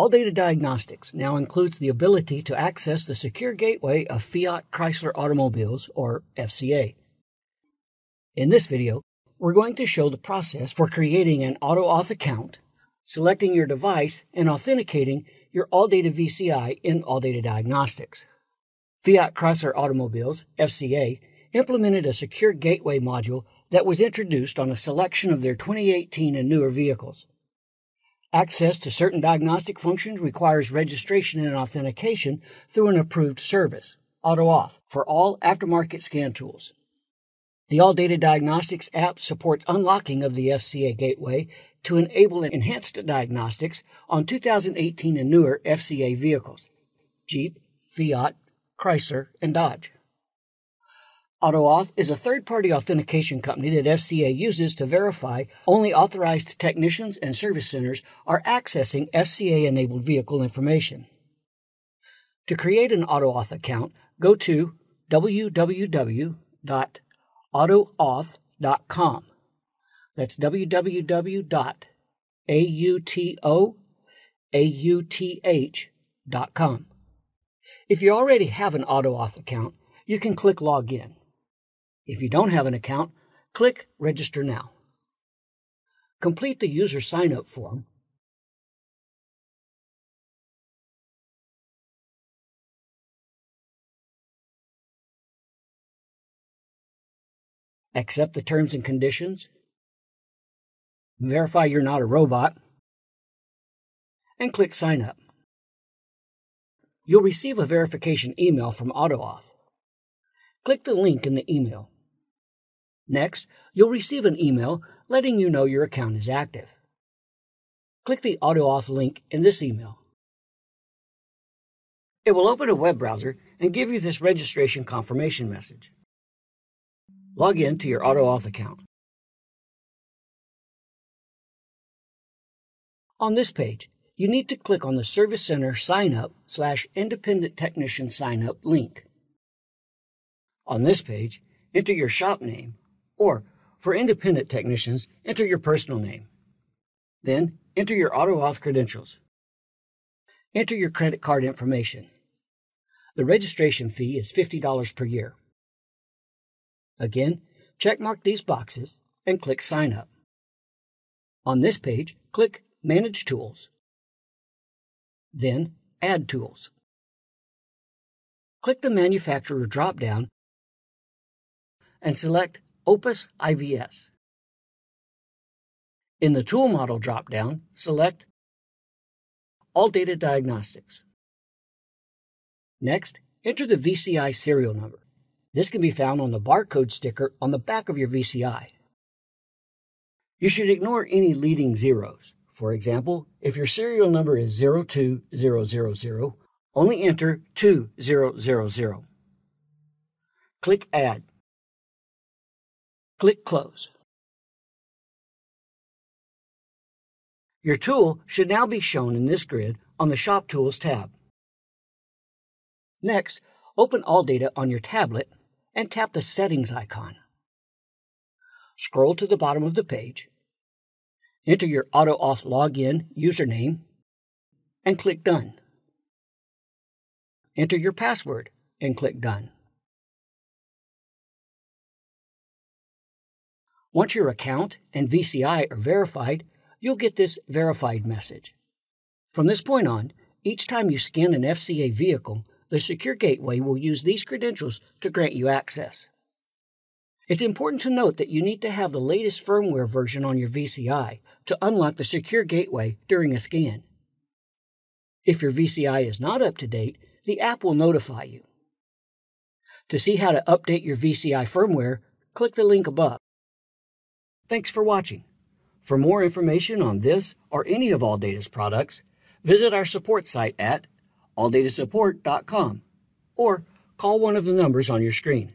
ALLDATA Diagnostics now includes the ability to access the secure gateway of Fiat Chrysler Automobiles, or FCA. In this video, we're going to show the process for creating an AutoAuth account, selecting your device, and authenticating your ALLDATA VCI in ALLDATA Diagnostics. Fiat Chrysler Automobiles, FCA, implemented a secure gateway module that was introduced on a selection of their 2018 and newer vehicles. Access to certain diagnostic functions requires registration and authentication through an approved service, AutoAuth, for all aftermarket scan tools. The ALLDATA Diagnostics app supports unlocking of the FCA gateway to enable enhanced diagnostics on 2018 and newer FCA vehicles Jeep, Fiat, Chrysler, and Dodge. AutoAuth is a third party authentication company that FCA uses to verify only authorized technicians and service centers are accessing FCA enabled vehicle information. To create an AutoAuth account, go to www.autoauth.com. That's www.autoauth.com. If you already have an AutoAuth account, you can click Login. If you don't have an account, click Register Now. Complete the user sign up form. Accept the terms and conditions. Verify you're not a robot. And click Sign Up. You'll receive a verification email from AutoAuth. Click the link in the email. Next, you'll receive an email letting you know your account is active. Click the AutoAuth link in this email. It will open a web browser and give you this registration confirmation message. Log in to your AutoAuth account. On this page, you need to click on the Service Center Sign Up slash Independent Technician Sign Up link. On this page, enter your shop name or for independent technicians, enter your personal name. Then enter your AutoAuth credentials. Enter your credit card information. The registration fee is $50 per year. Again, checkmark these boxes and click Sign Up. On this page, click Manage Tools. Then Add Tools. Click the Manufacturer drop-down and select Opus IVS. In the Tool Model dropdown, select ALLDATA Diagnostics. Next, enter the VCI serial number. This can be found on the barcode sticker on the back of your VCI. You should ignore any leading zeros. For example, if your serial number is 02000, only enter 2000. Click Add. Click Close. Your tool should now be shown in this grid on the Shop Tools tab. Next, open ALLDATA on your tablet and tap the Settings icon. Scroll to the bottom of the page, enter your AutoAuth login username, and click Done. Enter your password and click Done. Once your account and VCI are verified, you'll get this verified message. From this point on, each time you scan an FCA vehicle, the Secure Gateway will use these credentials to grant you access. It's important to note that you need to have the latest firmware version on your VCI to unlock the Secure Gateway during a scan. If your VCI is not up to date, the app will notify you. To see how to update your VCI firmware, click the link above. Thanks for watching. For more information on this or any of ALLDATA's products, visit our support site at alldatasupport.com or call one of the numbers on your screen.